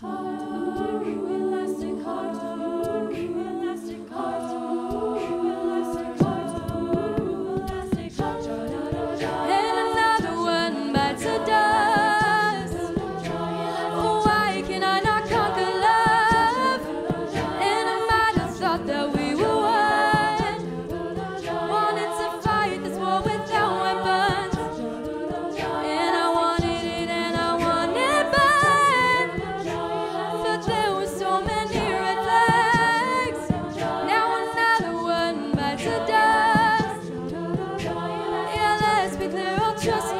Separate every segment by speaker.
Speaker 1: heart, clear,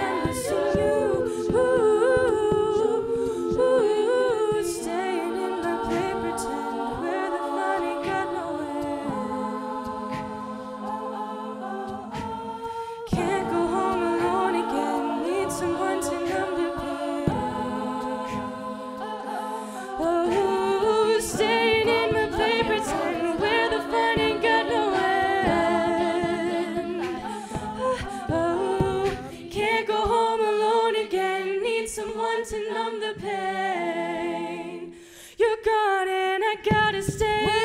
Speaker 1: I